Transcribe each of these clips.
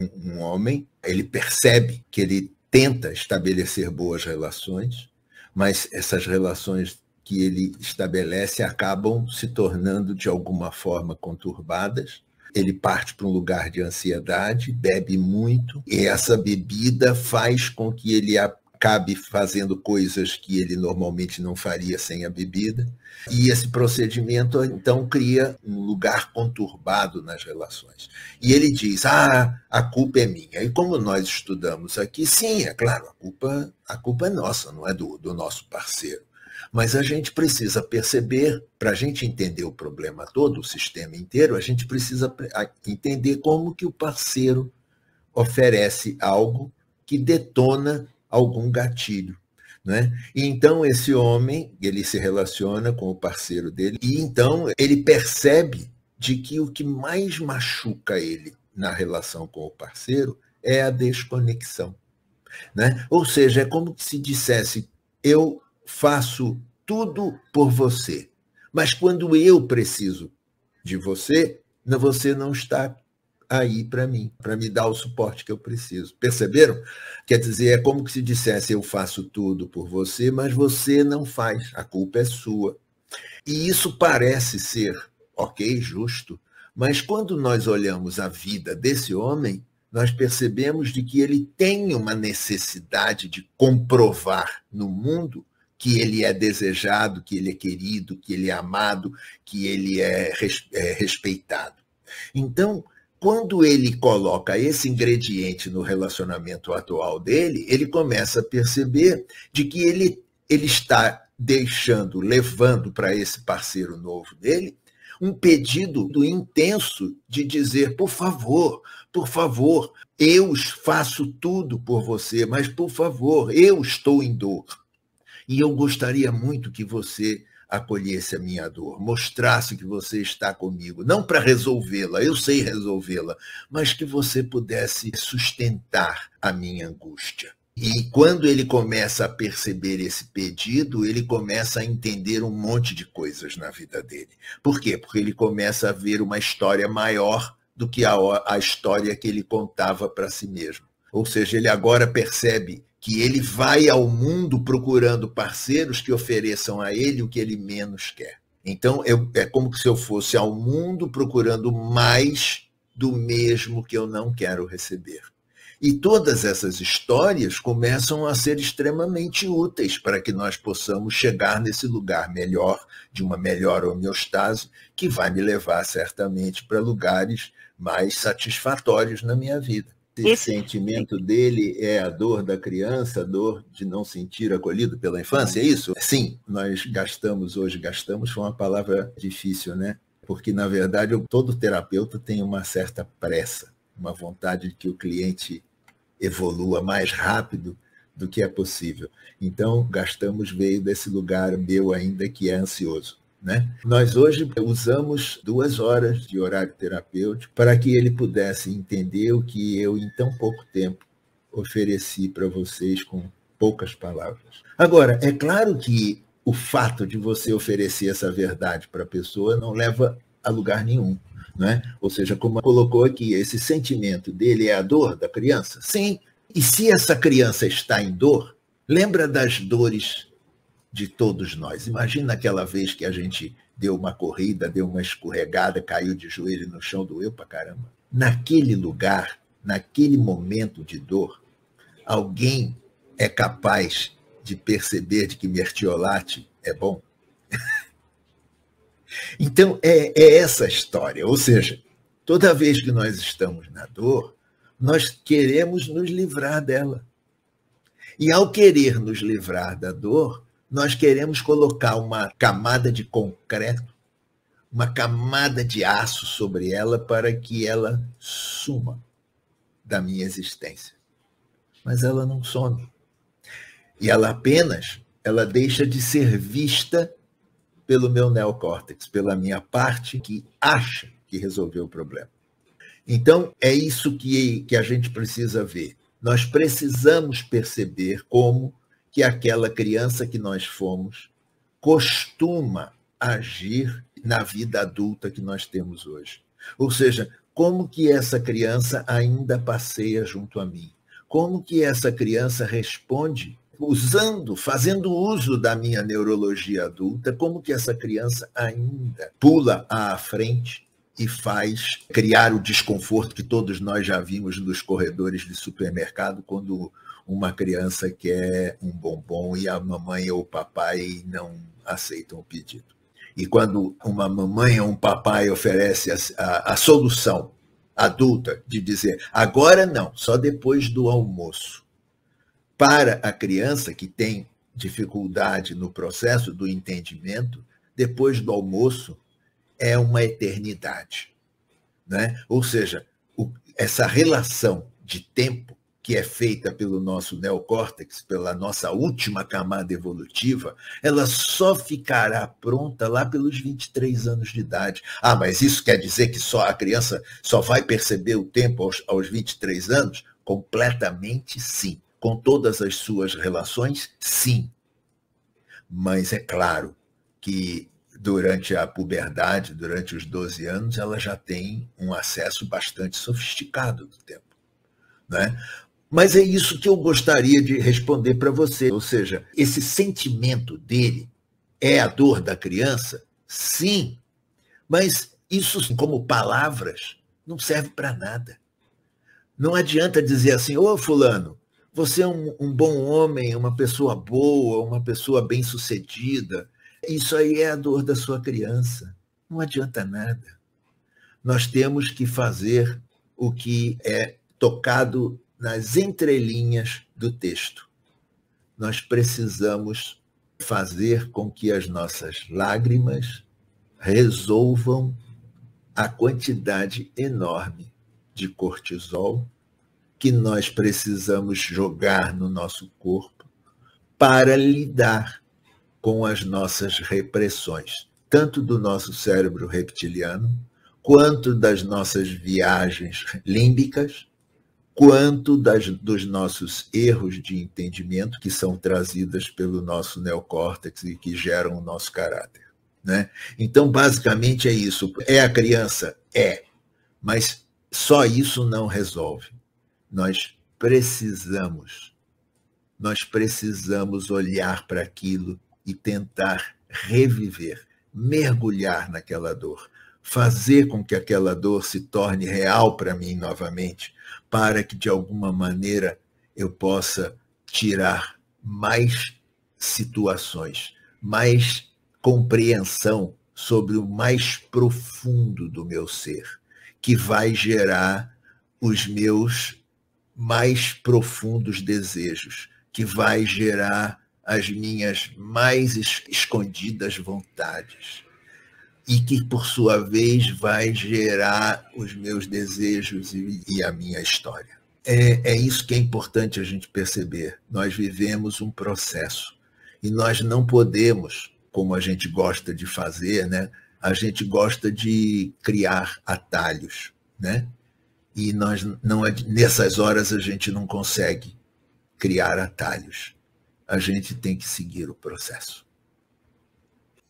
um homem, ele percebe que ele tenta estabelecer boas relações, mas essas relações que ele estabelece acabam se tornando de alguma forma conturbadas. Ele parte para um lugar de ansiedade, bebe muito, e essa bebida faz com que ele acabe fazendo coisas que ele normalmente não faria sem a bebida. E esse procedimento, então, cria um lugar conturbado nas relações. E ele diz: ah, a culpa é minha. E como nós estudamos aqui, sim, é claro, a culpa, a culpa é nossa, não é do, do nosso parceiro. Mas a gente precisa perceber, para a gente entender o problema todo, o sistema inteiro, a gente precisa entender como que o parceiro oferece algo que detona algum gatilho. Né? E então esse homem, ele se relaciona com o parceiro dele e então ele percebe de que o que mais machuca ele na relação com o parceiro é a desconexão. Né? Ou seja, é como se dissesse: eu faço tudo por você, mas quando eu preciso de você, você não está aí para mim, para me dar o suporte que eu preciso. Perceberam? Quer dizer, é como se dissesse: eu faço tudo por você, mas você não faz, a culpa é sua. E isso parece ser, ok, justo, mas quando nós olhamos a vida desse homem, nós percebemos de que ele tem uma necessidade de comprovar no mundo que ele é desejado, que ele é querido, que ele é amado, que ele é, é respeitado. Então, quando ele coloca esse ingrediente no relacionamento atual dele, ele começa a perceber de que ele, ele está deixando, levando para esse parceiro novo dele, um pedido do intenso de dizer, por favor, por favor, eu faço tudo por você, mas por favor, eu estou em dor. E eu gostaria muito que você acolhesse a minha dor, mostrasse que você está comigo, não para resolvê-la, eu sei resolvê-la, mas que você pudesse sustentar a minha angústia. E quando ele começa a perceber esse pedido, ele começa a entender um monte de coisas na vida dele. Por quê? Porque ele começa a ver uma história maior do que a, a história que ele contava para si mesmo. Ou seja, ele agora percebe que ele vai ao mundo procurando parceiros que ofereçam a ele o que ele menos quer. Então, eu, é como se eu fosse ao mundo procurando mais do mesmo que eu não quero receber. E todas essas histórias começam a ser extremamente úteis para que nós possamos chegar nesse lugar melhor, de uma melhor homeostase, que vai me levar certamente para lugares mais satisfatórios na minha vida. Esse, Esse sentimento dele é a dor da criança, a dor de não sentir acolhido pela infância, é isso? Sim, nós gastamos hoje, gastamos foi uma palavra difícil, né? Porque, na verdade, todo terapeuta tem uma certa pressa, uma vontade de que o cliente evolua mais rápido do que é possível. Então, gastamos veio desse lugar meu ainda que é ansioso. Né? Nós hoje usamos duas horas de horário terapêutico para que ele pudesse entender o que eu, em tão pouco tempo, ofereci para vocês com poucas palavras. Agora, é claro que o fato de você oferecer essa verdade para a pessoa não leva a lugar nenhum. Né? Ou seja, como colocou aqui, esse sentimento dele é a dor da criança? Sim. E se essa criança está em dor, lembra das dores de todos nós. Imagina aquela vez que a gente deu uma corrida, deu uma escorregada, caiu de joelho no chão, doeu pra caramba. Naquele lugar, naquele momento de dor, alguém é capaz de perceber de que mertiolate é bom? então, é, é essa história. Ou seja, toda vez que nós estamos na dor, nós queremos nos livrar dela. E ao querer nos livrar da dor, nós queremos colocar uma camada de concreto, uma camada de aço sobre ela para que ela suma da minha existência. Mas ela não some. E ela apenas ela deixa de ser vista pelo meu neocórtex, pela minha parte que acha que resolveu o problema. Então, é isso que, que a gente precisa ver. Nós precisamos perceber como que aquela criança que nós fomos costuma agir na vida adulta que nós temos hoje. Ou seja, como que essa criança ainda passeia junto a mim? Como que essa criança responde usando, fazendo uso da minha neurologia adulta, como que essa criança ainda pula à frente e faz criar o desconforto que todos nós já vimos nos corredores de supermercado quando uma criança quer um bombom e a mamãe ou o papai não aceitam o pedido. E quando uma mamãe ou um papai oferece a, a, a solução adulta de dizer agora não, só depois do almoço, para a criança que tem dificuldade no processo do entendimento, depois do almoço é uma eternidade. Né? Ou seja, o, essa relação de tempo que é feita pelo nosso neocórtex, pela nossa última camada evolutiva, ela só ficará pronta lá pelos 23 anos de idade. Ah, mas isso quer dizer que só a criança só vai perceber o tempo aos, aos 23 anos? Completamente sim. Com todas as suas relações, sim. Mas é claro que durante a puberdade, durante os 12 anos, ela já tem um acesso bastante sofisticado do tempo. Né? Mas é isso que eu gostaria de responder para você. Ou seja, esse sentimento dele é a dor da criança? Sim. Mas isso, como palavras, não serve para nada. Não adianta dizer assim, ô fulano, você é um, um, bom homem, uma pessoa boa, uma pessoa bem-sucedida. Isso aí é a dor da sua criança. Não adianta nada. Nós temos que fazer o que é tocado nas entrelinhas do texto. Nós precisamos fazer com que as nossas lágrimas resolvam a quantidade enorme de cortisol que nós precisamos jogar no nosso corpo para lidar com as nossas repressões, tanto do nosso cérebro reptiliano, quanto das nossas viagens límbicas, quanto das, dos nossos erros de entendimento que são trazidas pelo nosso neocórtex e que geram o nosso caráter. Né? Então, basicamente é isso. É a criança? É. Mas só isso não resolve. Nós precisamos, nós precisamos olhar para aquilo e tentar reviver, mergulhar naquela dor, fazer com que aquela dor se torne real para mim novamente, para que de alguma maneira eu possa tirar mais situações, mais compreensão sobre o mais profundo do meu ser, que vai gerar os meus mais profundos desejos, que vai gerar as minhas mais escondidas vontades e que, por sua vez, vai gerar os meus desejos e, e a minha história. É, é isso que é importante a gente perceber. Nós vivemos um processo e nós não podemos, como a gente gosta de fazer, né? A gente gosta de criar atalhos, né? E nós não nessas horas a gente não consegue criar atalhos. A gente tem que seguir o processo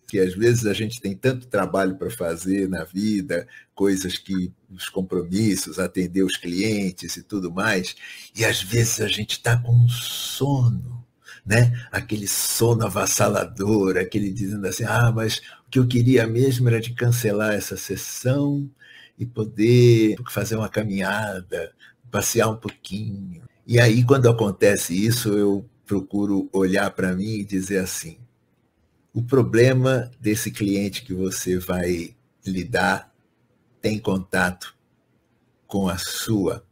que às vezes a gente tem tanto trabalho para fazer na vida, coisas que os compromissos, atender os clientes e tudo mais, e às vezes a gente está com sono, né? Aquele sono avassalador, aquele dizendo assim: "Ah, mas o que eu queria mesmo era de cancelar essa sessão e poder fazer uma caminhada, passear um pouquinho". E aí quando acontece isso, eu procuro olhar para mim e dizer assim: o problema desse cliente que você vai lidar tem contato com a sua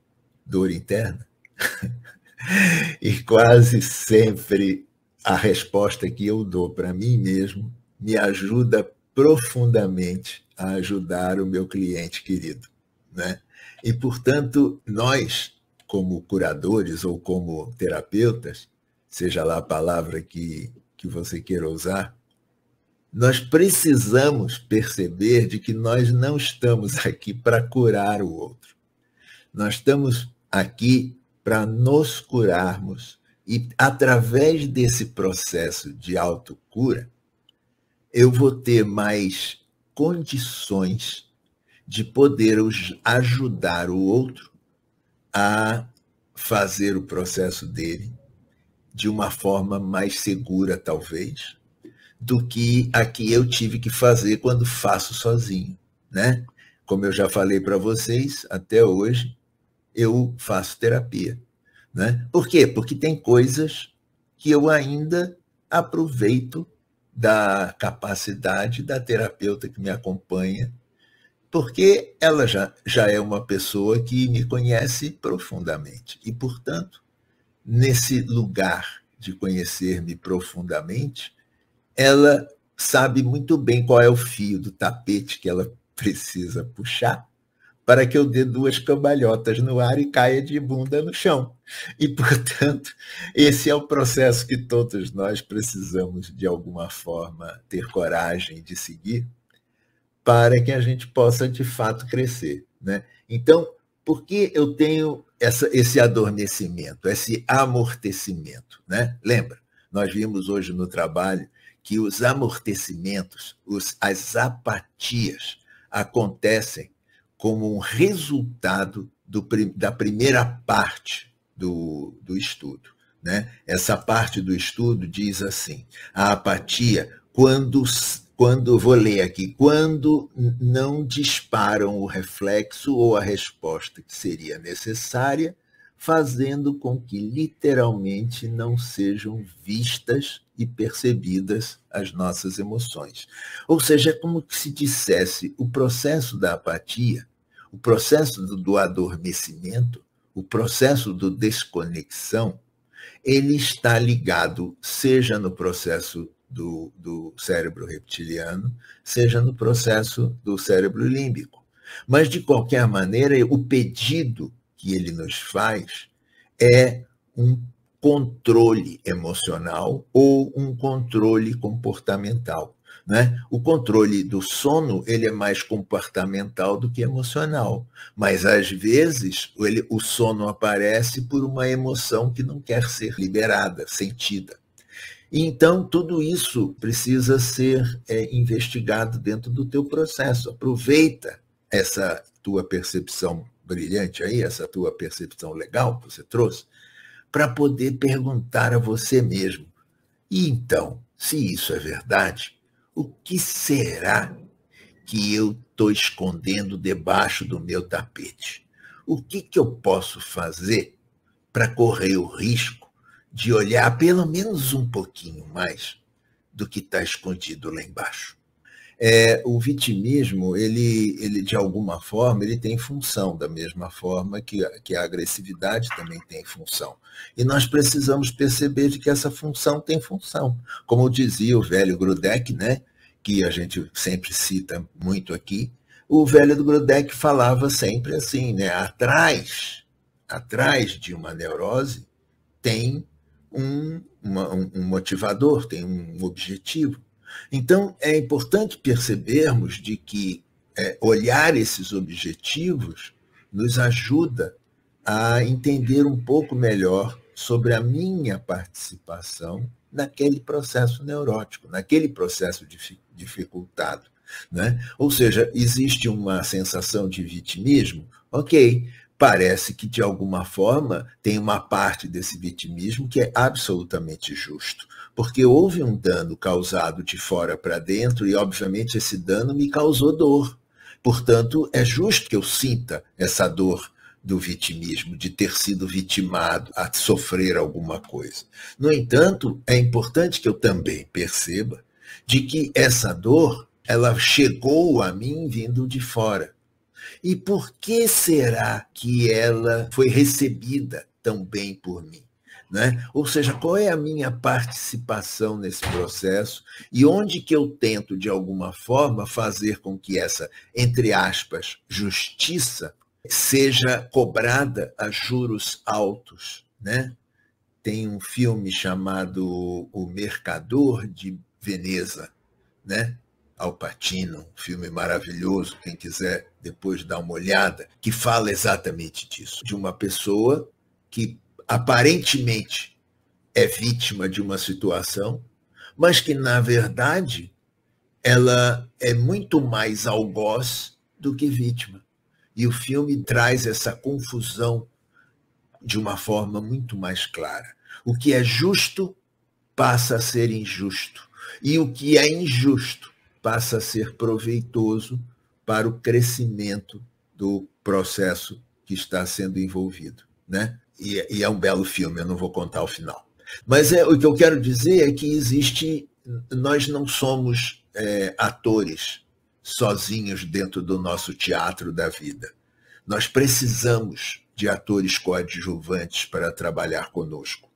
dor interna? e quase sempre a resposta que eu dou para mim mesmo me ajuda profundamente a ajudar o meu cliente querido, né? E portanto, nós, como curadores ou como terapeutas, seja lá a palavra que, que você queira usar, nós precisamos perceber de que nós não estamos aqui para curar o outro. Nós estamos aqui para nos curarmos e através desse processo de autocura, eu vou ter mais condições de poder ajudar o outro a fazer o processo dele de uma forma mais segura, talvez, do que a que eu tive que fazer quando faço sozinho, né? Como eu já falei para vocês, até hoje eu faço terapia, né? Por quê? Porque tem coisas que eu ainda aproveito da capacidade da terapeuta que me acompanha, porque ela já, já é uma pessoa que me conhece profundamente. E, portanto, nesse lugar de conhecer-me profundamente, ela sabe muito bem qual é o fio do tapete que ela precisa puxar para que eu dê duas cambalhotas no ar e caia de bunda no chão. E, portanto, esse é o processo que todos nós precisamos, de alguma forma, ter coragem de seguir para que a gente possa, de fato, crescer. Né? Então, por que eu tenho essa, esse adormecimento, esse amortecimento? Né? Lembra, nós vimos hoje no trabalho que os amortecimentos, os, as apatias, acontecem como um resultado do, da primeira parte do, do estudo. Né? Essa parte do estudo diz assim: a apatia, quando, quando vou ler aqui, quando não disparam o reflexo ou a resposta que seria necessária, fazendo com que literalmente não sejam vistas e percebidas as nossas emoções. Ou seja, é como se dissesse o processo da apatia o processo do, do adormecimento, o processo do desconexão, ele está ligado, seja no processo do, do cérebro reptiliano, seja no processo do cérebro límbico. Mas, de qualquer maneira, o pedido que ele nos faz é um controle emocional ou um controle comportamental. Né? O controle do sono ele é mais comportamental do que emocional, mas às vezes ele, o sono aparece por uma emoção que não quer ser liberada, sentida. Então, tudo isso precisa ser é, investigado dentro do teu processo. Aproveita essa tua percepção brilhante aí, essa tua percepção legal que você trouxe, para poder perguntar a você mesmo. E então, se isso é verdade, o que será que eu estou escondendo debaixo do meu tapete? O que, que eu posso fazer para correr o risco de olhar pelo menos um pouquinho mais do que está escondido lá embaixo? É, o vitimismo, ele, ele, de alguma forma, ele tem função, da mesma forma que, que a agressividade também tem função. E nós precisamos perceber de que essa função tem função. Como dizia o velho Grudeck, né, que a gente sempre cita muito aqui, o velho do Grudeck falava sempre assim, né, atrás, atrás de uma neurose tem um, uma, um motivador, tem um objetivo. Então, é importante percebermos de que é, olhar esses objetivos nos ajuda a entender um pouco melhor sobre a minha participação naquele processo neurótico, naquele processo dificultado. Né? Ou seja, existe uma sensação de vitimismo, ok, parece que de alguma forma tem uma parte desse vitimismo que é absolutamente justo, porque houve um dano causado de fora para dentro e, obviamente, esse dano me causou dor. Portanto, é justo que eu sinta essa dor do vitimismo, de ter sido vitimado, a sofrer alguma coisa. No entanto, é importante que eu também perceba de que essa dor, ela chegou a mim vindo de fora. E por que será que ela foi recebida tão bem por mim? Né? Ou seja, qual é a minha participação nesse processo e onde que eu tento, de alguma forma, fazer com que essa, entre aspas, justiça seja cobrada a juros altos, né? Tem um filme chamado O Mercador de Veneza, né? Al Pacino, um filme maravilhoso, quem quiser depois dar uma olhada, que fala exatamente disso, de uma pessoa que aparentemente é vítima de uma situação, mas que na verdade ela é muito mais algoz do que vítima. E o filme traz essa confusão de uma forma muito mais clara. O que é justo passa a ser injusto. E o que é injusto passa a ser proveitoso para o crescimento do processo que está sendo envolvido. Né? E, e é um belo filme, eu não vou contar o final. Mas é, o que eu quero dizer é que existe, nós não somos é, atores sozinhos dentro do nosso teatro da vida. Nós precisamos de atores coadjuvantes para trabalhar conosco.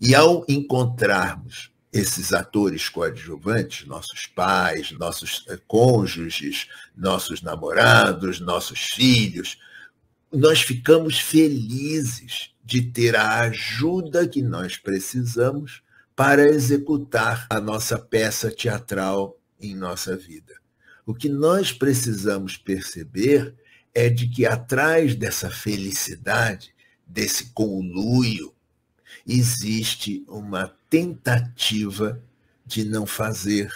E ao encontrarmos esses atores coadjuvantes, nossos pais, nossos eh, cônjuges, nossos namorados, nossos filhos, nós ficamos felizes de ter a ajuda que nós precisamos para executar a nossa peça teatral em nossa vida. O que nós precisamos perceber é de que atrás dessa felicidade, desse conluio, existe uma tentativa de não fazer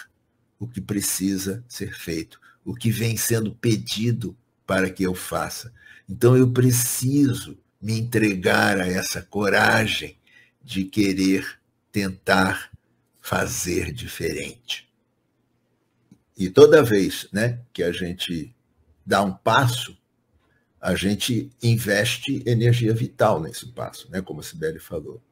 o que precisa ser feito, o que vem sendo pedido para que eu faça. Então eu preciso me entregar a essa coragem de querer tentar fazer diferente. E toda vez né, que a gente dá um passo, a gente investe energia vital nesse passo, né, como a Sibeli falou.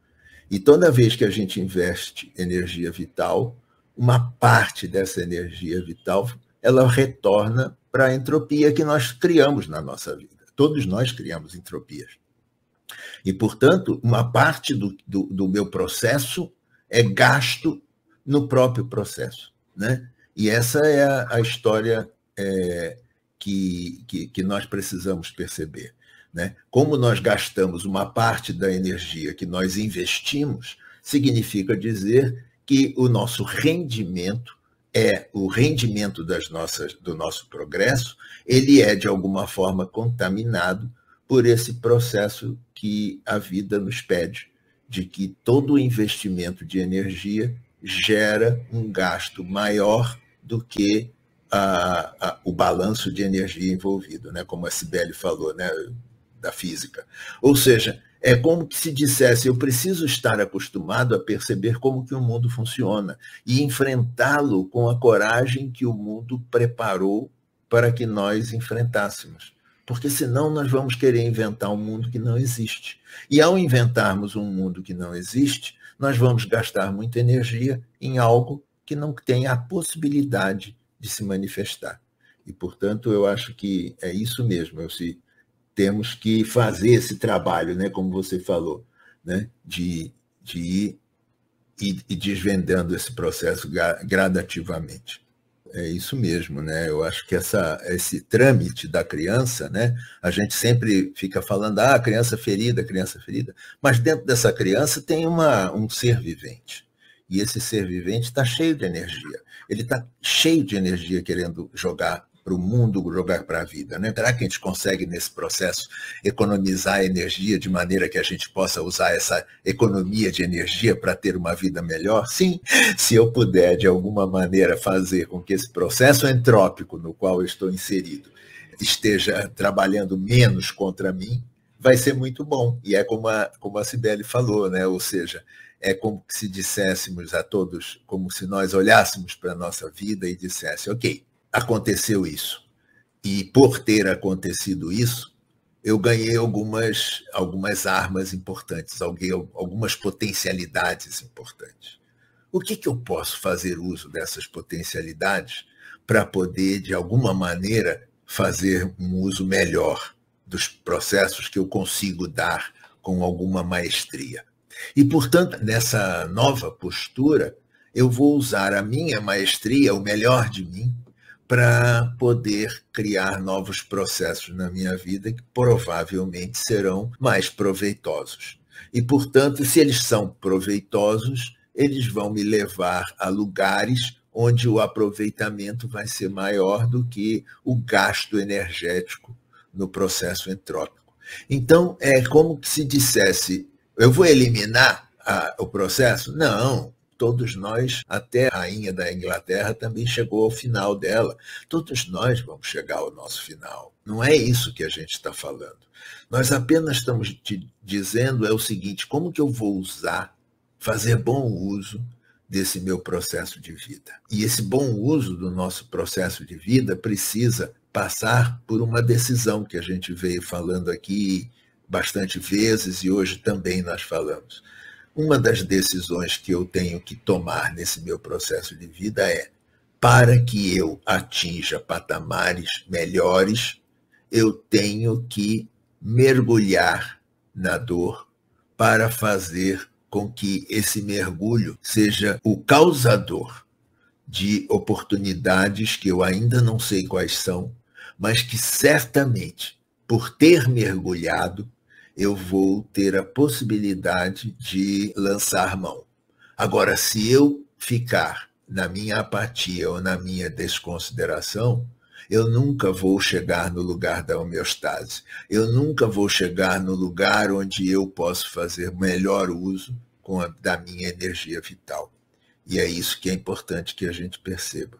E toda vez que a gente investe energia vital, uma parte dessa energia vital ela retorna para a entropia que nós criamos na nossa vida. Todos nós criamos entropias. E, portanto, uma parte do, do, do meu processo é gasto no próprio processo. Né? E essa é a, a história é, que, que, que, nós precisamos perceber. Né? Como nós gastamos uma parte da energia que nós investimos, significa dizer que o nosso rendimento é o rendimento das nossas, do nosso progresso, ele é de alguma forma contaminado por esse processo que a vida nos pede, de que todo investimento de energia gera um gasto maior do que a, a, o balanço de energia envolvido, né? como a Sibeli falou, né? da física. Ou seja, é como que se dissesse, eu preciso estar acostumado a perceber como que o mundo funciona e enfrentá-lo com a coragem que o mundo preparou para que nós enfrentássemos. Porque senão nós vamos querer inventar um mundo que não existe. E ao inventarmos um mundo que não existe, nós vamos gastar muita energia em algo que não tem a possibilidade de se manifestar. E, portanto, eu acho que é isso mesmo. Eu, se, temos que fazer esse trabalho, né, como você falou, né, de, de ir e, desvendando esse processo gradativamente. É isso mesmo, né? Eu acho que essa, esse trâmite da criança, né? A gente sempre fica falando, ah, criança ferida, criança ferida, mas dentro dessa criança tem uma, um ser vivente. E esse ser vivente está cheio de energia. Ele está cheio de energia querendo jogar para o mundo, jogar para a vida. Né? Será que a gente consegue, nesse processo, economizar energia de maneira que a gente possa usar essa economia de energia para ter uma vida melhor? Sim, se eu puder, de alguma maneira, fazer com que esse processo entrópico no qual eu estou inserido esteja trabalhando menos contra mim, vai ser muito bom. E é como a, como a Cibele falou, né? ou seja, é como se disséssemos a todos, como se nós olhássemos para a nossa vida e dissesse, ok, aconteceu isso. E por ter acontecido isso, eu ganhei algumas, algumas armas importantes, algumas potencialidades importantes. O que, que eu posso fazer uso dessas potencialidades para poder, de alguma maneira, fazer um uso melhor dos processos que eu consigo dar com alguma maestria? E, portanto, nessa nova postura, eu vou usar a minha maestria, o melhor de mim, para poder criar novos processos na minha vida que provavelmente serão mais proveitosos. E, portanto, se eles são proveitosos, eles vão me levar a lugares onde o aproveitamento vai ser maior do que o gasto energético no processo entrópico. Então, é como se dissesse: eu vou eliminar a, o processo? Não. todos nós, até a rainha da Inglaterra também chegou ao final dela. Todos nós vamos chegar ao nosso final. Não é isso que a gente está falando. Nós apenas estamos te dizendo é o seguinte: como que eu vou usar, fazer bom uso desse meu processo de vida? E esse bom uso do nosso processo de vida precisa passar por uma decisão que a gente veio falando aqui bastante vezes e hoje também nós falamos. Uma das decisões que eu tenho que tomar nesse meu processo de vida é: para que eu atinja patamares melhores, eu tenho que mergulhar na dor para fazer com que esse mergulho seja o causador de oportunidades que eu ainda não sei quais são, mas que certamente, por ter mergulhado, eu vou ter a possibilidade de lançar mão. Agora, se eu ficar na minha apatia ou na minha desconsideração, eu nunca vou chegar no lugar da homeostase. Eu nunca vou chegar no lugar onde eu posso fazer melhor uso a, da minha energia vital. E é isso que é importante que a gente perceba.